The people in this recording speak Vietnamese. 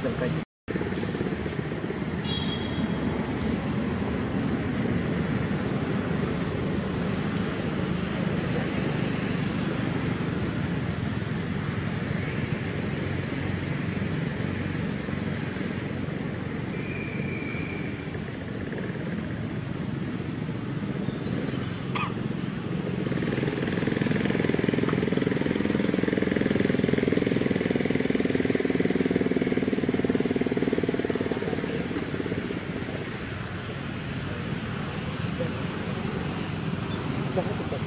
Dari trong cái thực tập